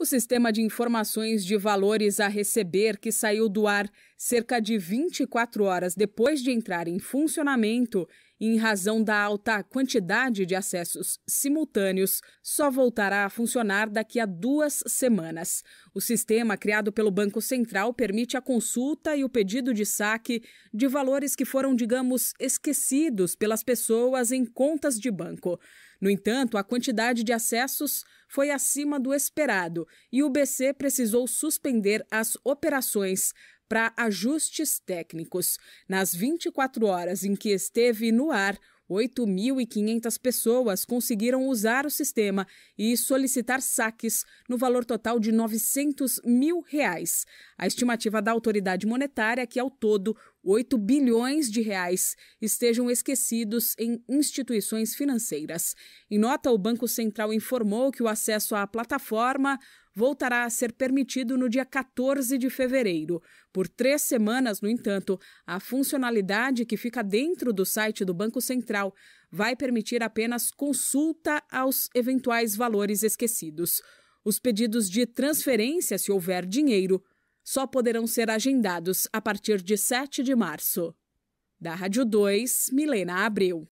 O sistema de informações de valores a receber, que saiu do ar cerca de 24 horas depois de entrar em funcionamento, em razão da alta quantidade de acessos simultâneos, só voltará a funcionar daqui a duas semanas. O sistema criado pelo Banco Central permite a consulta e o pedido de saque de valores que foram, digamos, esquecidos pelas pessoas em contas de banco. No entanto, a quantidade de acessos foi acima do esperado e o BC precisou suspender as operações para ajustes técnicos. Nas 24 horas em que esteve no ar, 8.500 pessoas conseguiram usar o sistema e solicitar saques no valor total de 900 mil reais. A estimativa da autoridade monetária é que, ao todo, 8 bilhões de reais estejam esquecidos em instituições financeiras. Em nota, o Banco Central informou que o acesso à plataforma voltará a ser permitido no dia 14 de fevereiro. Por três semanas, no entanto, a funcionalidade que fica dentro do site do Banco Central vai permitir apenas consulta aos eventuais valores esquecidos. Os pedidos de transferência, se houver dinheiro, só poderão ser agendados a partir de 7 de março. Da Rádio 2, Milena Abreu.